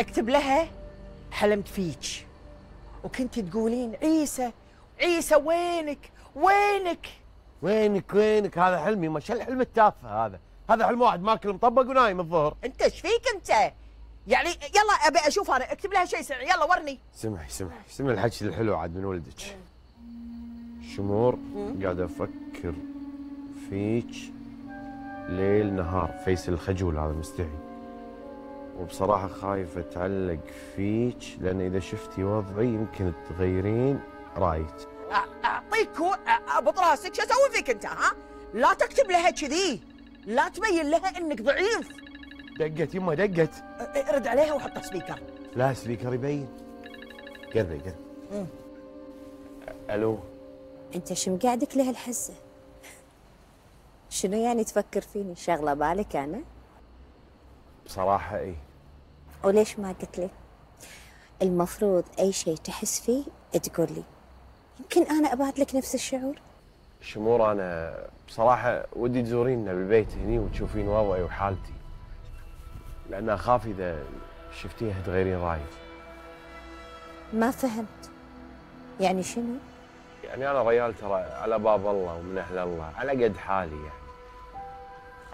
اكتب لها حلمت فيك. وكنت تقولين عيسى عيسى وينك؟ وينك؟ وينك وينك؟ هذا حلمي ما شو الحلم التافه هذا. هذا حلم واحد ماكل مطبق ونايم الظهر. انت إيش فيك انت؟ يعني يلا أبي أشوف أنا اكتب لها شيء سريع. يلا ورني. سمعي سمعي سمعي الحكي الحلو عاد من ولدك. شمور قاعد أفكر فيك ليل نهار. فيصل الخجول هذا مستحي وبصراحة خايف أتعلق فيك لأن إذا شفتي وضعي يمكن تغيرين رأيك. أ- أعطيك هو- أ- ابط راسك شو أسوي فيك أنت ها؟ لا تكتب لها كذي. لا تبين لها إنك ضعيف. دقت يما دقت. رد عليها وحط سبيكر. لا سبيكر يبين. قربي قربي مم. ألو. أنت شو مقعدك لهالحزة؟ شنو يعني تفكر فيني؟ شغلة بالك أنا؟ بصراحة إي. وليش ما قلت لي المفروض أي شيء تحس فيه تقول لي. يمكن أنا ابعت لك نفس الشعور؟ شمور أنا بصراحة ودي تزوريننا بالبيت هني وتشوفين وضعي وحالتي. لأن أخاف إذا شفتيها تغيرين رايك ما فهمت. يعني شنو؟ يعني أنا ريال ترى على باب الله ومن أهل الله على قد حالي يعني.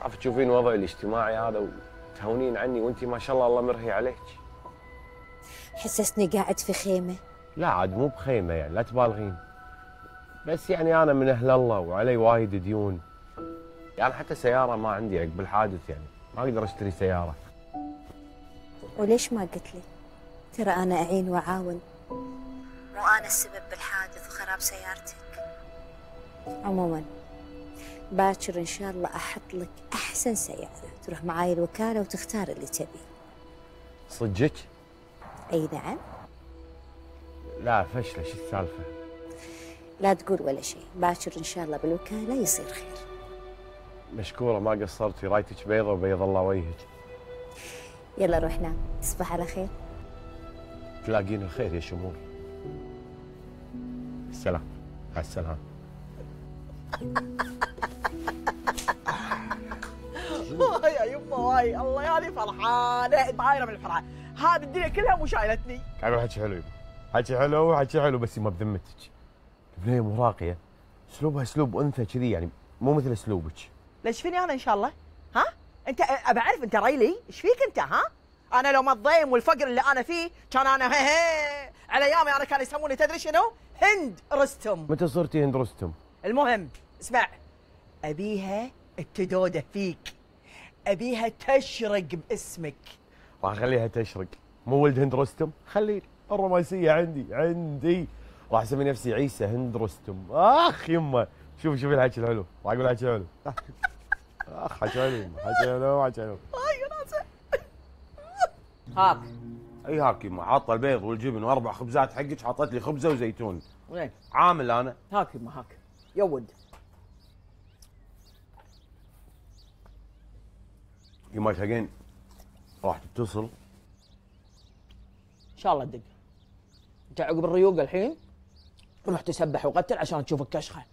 عارف تشوفين وضعي الاجتماعي هذا وتهونين عني وانت ما شاء الله الله مرهي عليك. حسسني قاعد في خيمة. لا عاد مو بخيمة يعني لا تبالغين. بس يعني أنا من أهل الله وعلي وايد ديون. يعني حتى سيارة ما عندي عقب الحادث يعني ما أقدر أشتري سيارة. وليش ما قلت لي؟ ترى أنا أعين واعاون وأنا السبب بالحادث وخراب سيارتك. عموما باكر إن شاء الله أحط لك أحسن سياره تروح معاي الوكالة وتختار اللي تبي. صدقك؟ أي نعم. لا فشلة شو السالفة؟ لا تقول ولا شيء باكر إن شاء الله بالوكالة يصير خير. مشكورة ما قصرتي رايتك بيضة وبيض الله وجهك. يلا روح نام تصبح على خير. تلاقين الخير يا شمول. السلام مع السلامة. يا يمه واي الله يعني فرحانه طايره من الفرحه هذه الدنيا كلها مو شايلتني أقول حكي حلو يبا. حكي حلو حكي حلو بس ما بذمتك. البنيه مو راقيه أسلوبها أسلوب أنثى كذي يعني مو مثل أسلوبك. ليش فيني أنا إن شاء الله؟ ها؟ أنت أبى أعرف أنت ريلي إيش فيك أنت ها؟ أنا لو ما الضيم والفقر اللي أنا فيه كان أنا هي هي. على أيامي أنا كانوا يسموني تدري شنو؟ هند رستم. متى صرتي هند رستم؟ المهم اسمع. أبيها التدودة فيك. أبيها تشرق باسمك. راح أخليها تشرق. مو ولد هند رستم خلي الرومانسية عندي عندي. راح أسمي نفسي عيسى هند رستم أخ يمه. شوف شوف الحكي الحلو. راح أقول حكي حلو. أخ حكي حلو حكي حلو حكي حلو. هاك. أي هاك يمه. حاطه البيض والجبن وأربع خبزات حقك حطت لي خبزة وزيتون. وين؟ عامل أنا. هاك يما هاك. يود يما تلقين راح تتصل. إن شاء الله تدق. أنت عقب الريوق الحين روح تسبح وقتل عشان تشوف الكشخه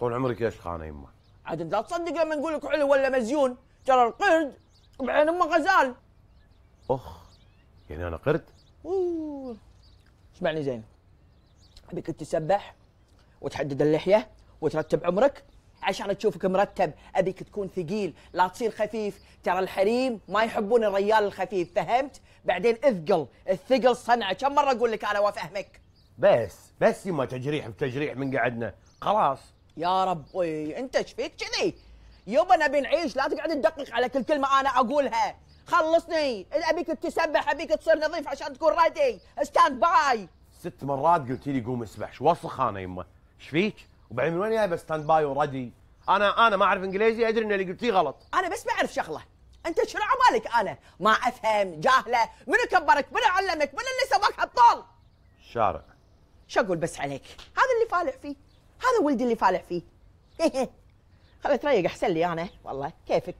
طول عمرك خانه يمه عاد أنت لا تصدق لما نقول لك حلو ولا مزيون. ترى القرد بعين أمه غزال. أخ يعني أنا قرد؟ أوه. اسمعني زين. أبيك تسبح وتحدد اللحية وترتب عمرك عشان تشوفك مرتب. أبيك تكون ثقيل لا تصير خفيف. ترى الحريم ما يحبون الريال الخفيف فهمت؟ بعدين اثقل. الثقل صنعه. كم مرة أقول لك أنا وأفهمك؟ بس بس يما تجريح بتجريح من قعدنا. خلاص. يا ربي أنت إيش فيك كذي؟ يبا نبي نعيش لا تقعد تدقق على كل كلمة أنا أقولها. خلصني. أبيك تسبح أبيك تصير نظيف عشان تكون ready stand by ست مرات قلت لي قوم اسبح. شو وسخ أنا يمه إيش فيك؟ وبعدين من وين جايبه stand by و ready أنا أنا ما أعرف إنجليزي أدري إن اللي قلتيه غلط. أنا بس بعرف شغلة. أنت شنو عبالك أنا؟ ما أفهم جاهلة. منو كبرك؟ منو علمك؟ من اللي سواك هالطول الشارع شو أقول بس عليك؟ هذا اللي فالح فيه. هذا ولدي اللي فالح فيه. خلي تريق أحسن لي أنا؟ والله كيفك؟